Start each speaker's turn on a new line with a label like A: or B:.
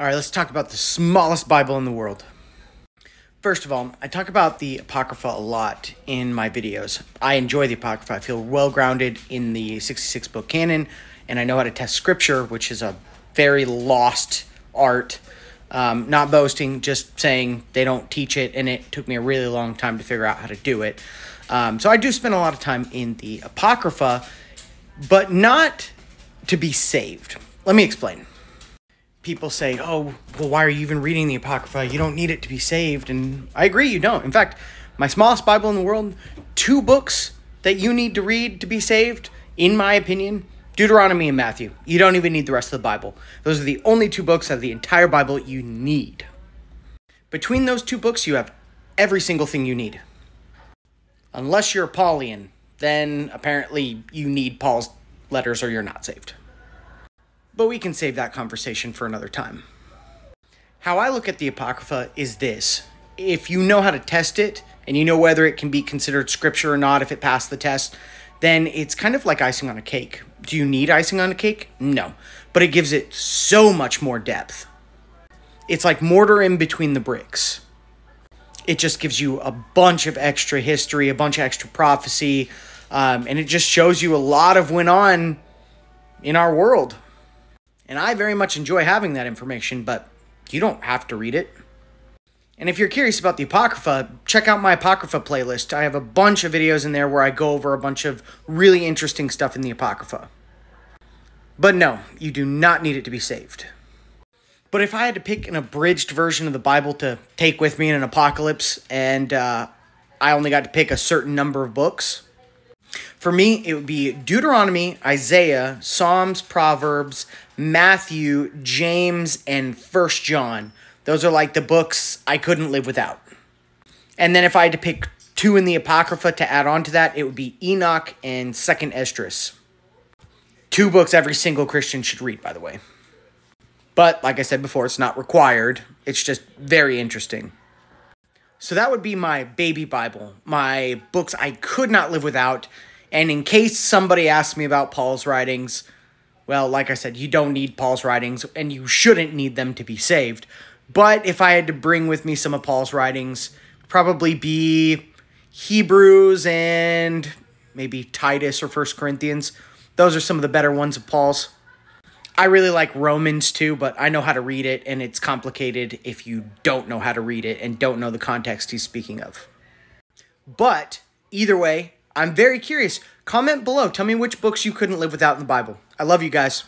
A: All right, let's talk about the smallest Bible in the world. First of all, I talk about the Apocrypha a lot in my videos. I enjoy the Apocrypha. I feel well grounded in the 66 book canon, and I know how to test scripture, which is a very lost art. Um, not boasting, just saying they don't teach it, and it took me a really long time to figure out how to do it. Um, so I do spend a lot of time in the Apocrypha, but not to be saved. Let me explain people say, oh, well, why are you even reading the Apocrypha? You don't need it to be saved. And I agree, you don't. In fact, my smallest Bible in the world, two books that you need to read to be saved, in my opinion, Deuteronomy and Matthew. You don't even need the rest of the Bible. Those are the only two books out of the entire Bible you need. Between those two books, you have every single thing you need. Unless you're a Paulian, then apparently you need Paul's letters or you're not saved but we can save that conversation for another time. How I look at the Apocrypha is this if you know how to test it and you know whether it can be considered scripture or not, if it passed the test, then it's kind of like icing on a cake. Do you need icing on a cake? No. But it gives it so much more depth. It's like mortar in between the bricks. It just gives you a bunch of extra history, a bunch of extra prophecy, um, and it just shows you a lot of went on in our world. And I very much enjoy having that information, but you don't have to read it. And if you're curious about the Apocrypha, check out my Apocrypha playlist. I have a bunch of videos in there where I go over a bunch of really interesting stuff in the Apocrypha. But no, you do not need it to be saved. But if I had to pick an abridged version of the Bible to take with me in an apocalypse, and uh, I only got to pick a certain number of books, for me, it would be Deuteronomy, Isaiah, Psalms, Proverbs, Matthew, James, and First John. Those are like the books I couldn't live without. And then if I had to pick two in the Apocrypha to add on to that, it would be Enoch and Second Esdras. Two books every single Christian should read, by the way. But like I said before, it's not required. It's just very interesting. So that would be my baby Bible, my books I could not live without. And in case somebody asks me about Paul's writings, well, like I said, you don't need Paul's writings and you shouldn't need them to be saved. But if I had to bring with me some of Paul's writings, probably be Hebrews and maybe Titus or First Corinthians. Those are some of the better ones of Paul's. I really like Romans too, but I know how to read it, and it's complicated if you don't know how to read it and don't know the context he's speaking of. But either way, I'm very curious. Comment below. Tell me which books you couldn't live without in the Bible. I love you guys.